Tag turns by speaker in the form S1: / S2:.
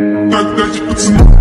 S1: That, that,